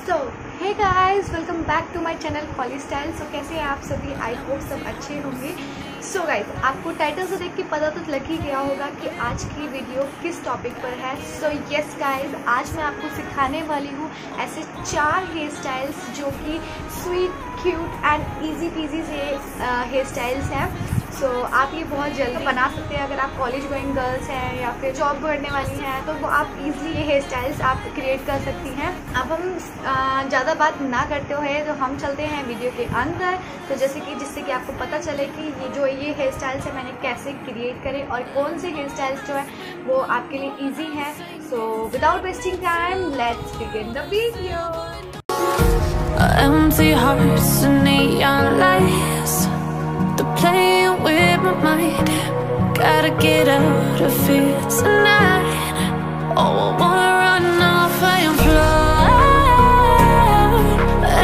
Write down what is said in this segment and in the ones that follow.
So hey guys welcome back to my channel Kolly style so कैसे हैं आप सभी? आई होप सब अच्छे होंगे। सो so गाइस आपको टाइटल से देख के पता तो लग ही गया होगा कि आज की वीडियो किस टॉपिक पर है। सो यस गाइस आज मैं आपको सिखाने वाली हूँ ऐसे चार हेयर स्टाइल्स जो कि sweet cute and easy peasy से हेयर स्टाइल्स हैं। सो so, आप ये बहुत जल्दी बना सकते हैं। अगर आप कॉलेज गोइंग गर्ल्स हैं या फिर जॉब करने वाली हैं तो आप इजीली ये हेयर स्टाइल्स आप क्रिएट कर सकती हैं। अब हम ज़्यादा बात ना करते हुए तो हम चलते हैं वीडियो के अंदर। तो जैसे कि जिससे कि आपको पता चले कि ये जो ये हेयर स्टाइल्स है मैंने कैसे क्रिएट करे और कौन से हेयर स्टाइल्स जो है वो आपके लिए ईजी हैं। So without wasting time let's begin the Empty hearts and neon Gotta get out of here tonight. Oh, I wanna run off and fly.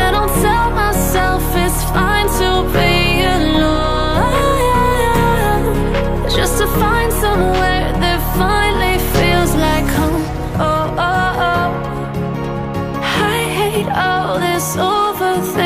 And I'll tell myself it's fine to be alone. Just to find somewhere that finally feels like home. Oh, oh, oh. I hate all this overthinking